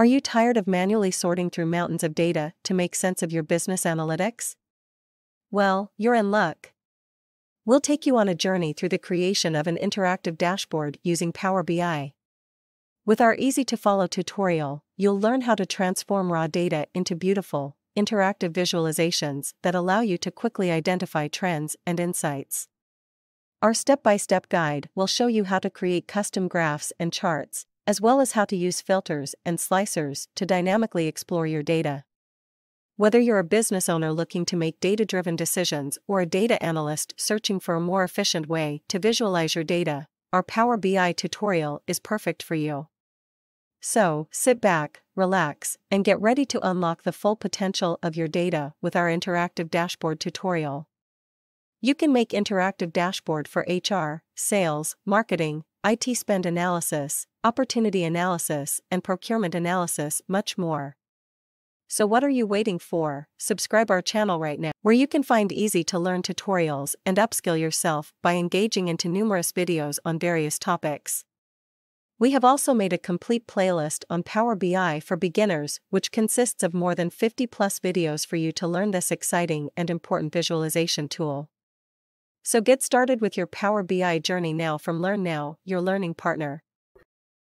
Are you tired of manually sorting through mountains of data to make sense of your business analytics? Well, you're in luck. We'll take you on a journey through the creation of an interactive dashboard using Power BI. With our easy to follow tutorial, you'll learn how to transform raw data into beautiful, interactive visualizations that allow you to quickly identify trends and insights. Our step by step guide will show you how to create custom graphs and charts, as well as how to use filters and slicers to dynamically explore your data. Whether you're a business owner looking to make data driven decisions or a data analyst searching for a more efficient way to visualize your data, our Power BI tutorial is perfect for you. So, sit back, relax, and get ready to unlock the full potential of your data with our interactive dashboard tutorial. You can make interactive dashboard for HR, sales, marketing, IT spend analysis, opportunity analysis, and procurement analysis, much more. So what are you waiting for? Subscribe our channel right now, where you can find easy to learn tutorials and upskill yourself by engaging into numerous videos on various topics. We have also made a complete playlist on Power BI for beginners, which consists of more than 50 plus videos for you to learn this exciting and important visualization tool. So get started with your Power BI journey now from Learn Now, your learning partner.